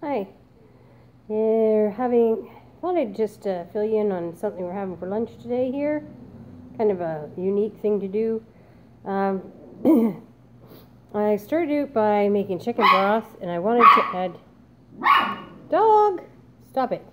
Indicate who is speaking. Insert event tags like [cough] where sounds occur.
Speaker 1: Hi. We're having, thought I'd just uh, fill you in on something we're having for lunch today here. Kind of a unique thing to do. Um, [coughs] I started out by making chicken broth and I wanted to add, dog, stop it.